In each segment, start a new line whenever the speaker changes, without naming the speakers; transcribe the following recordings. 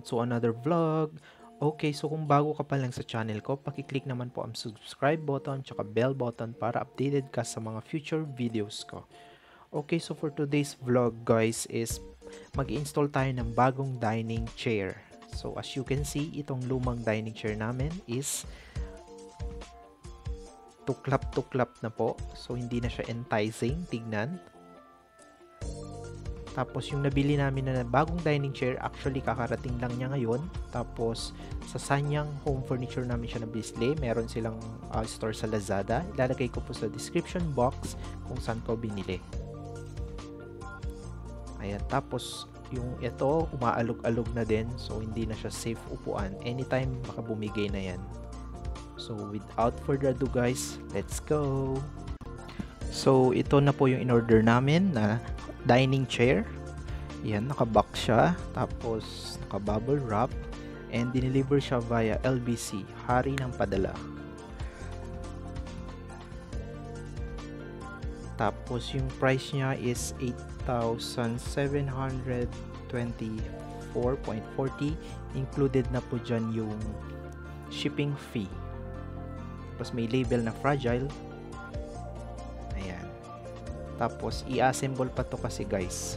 Welcome to another vlog. Okay, so kung bago ka pa lang sa channel ko, pakiclick naman po ang subscribe button tsaka bell button para updated ka sa mga future videos ko. Okay, so for today's vlog guys is mag-install tayo ng bagong dining chair. So as you can see, itong lumang dining chair namin is tuklap-tuklap na po. So hindi na siya enticing, tignan. Tapos yung nabili namin na bagong dining chair, actually kakarating lang niya ngayon. Tapos sa Sanyang Home Furniture namin siya nabisli. Meron silang uh, store sa Lazada. Ilalagay ko po sa description box kung saan ko binili. Ayan, tapos yung ito, umaalog-alog na din. So hindi na siya safe upuan. Anytime makabumigay na yan. So without further ado guys, let's go! So ito na po yung in-order namin na dining chair. Yan, naka-box siya. Tapos, naka-bubble wrap. And dineliver siya via LBC, Hari ng Padala. Tapos, yung price niya is 8,724.40. Included na po dyan yung shipping fee. Tapos, may label na fragile tapos, i-assemble pa to kasi guys.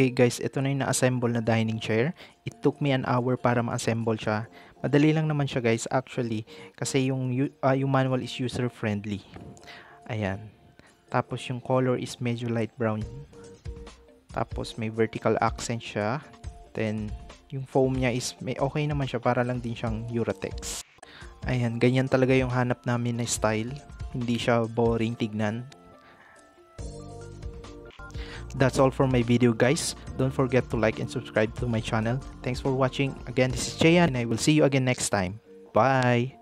Okay guys, ito na yung na-assemble na dining chair. It took me an hour para ma-assemble siya. Madali lang naman siya guys actually kasi yung, uh, yung manual is user friendly. Ayan. Tapos yung color is medyo light brown. Tapos may vertical accent siya. Then yung foam niya is may okay naman siya para lang din siyang Uratex. Ayan, ganyan talaga yung hanap namin na style. Hindi siya boring tignan that's all for my video guys. Don't forget to like and subscribe to my channel. Thanks for watching. Again this is Jayan and I will see you again next time. Bye